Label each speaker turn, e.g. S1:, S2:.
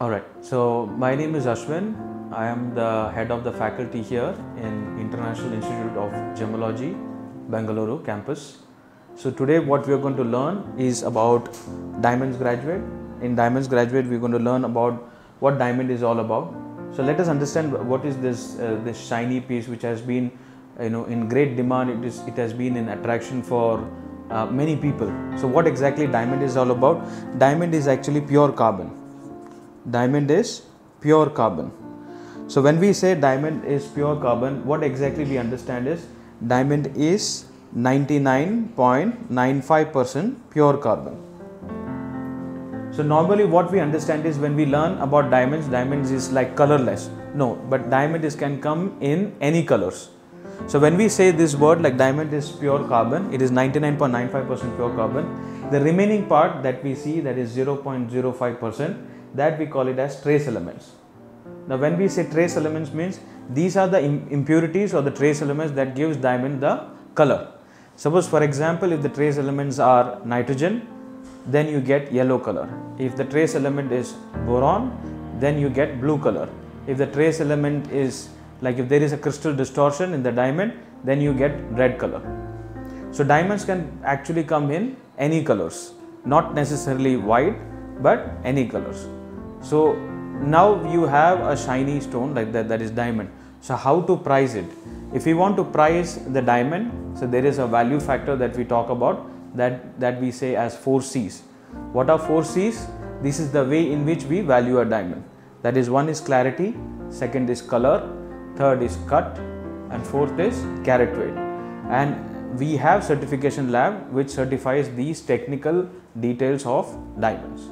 S1: All right. So my name is Ashwin. I am the head of the faculty here in International Institute of Gemology, Bangalore campus. So today what we are going to learn is about diamonds graduate. In diamonds graduate we are going to learn about what diamond is all about. So let us understand what is this uh, this shiny piece which has been you know in great demand. It is it has been an attraction for uh, many people. So what exactly diamond is all about? Diamond is actually pure carbon. Diamond is pure carbon. So when we say diamond is pure carbon, what exactly we understand is diamond is 99.95% pure carbon. So normally what we understand is when we learn about diamonds, diamonds is like colorless. No, but diamond is can come in any colors. So when we say this word like diamond is pure carbon, it is 99.95% pure carbon. The remaining part that we see that is 0.05% that we call it as trace elements. Now when we say trace elements means these are the impurities or the trace elements that gives diamond the color. Suppose for example if the trace elements are nitrogen then you get yellow color. If the trace element is boron then you get blue color. If the trace element is like if there is a crystal distortion in the diamond then you get red color so diamonds can actually come in any colors not necessarily white but any colors so now you have a shiny stone like that that is diamond. So how to price it? If we want to price the diamond so there is a value factor that we talk about that that we say as 4 c's. What are 4 c's? This is the way in which we value a diamond. That is one is clarity second is color third is cut and fourth is carat weight. And we have certification lab which certifies these technical details of diamonds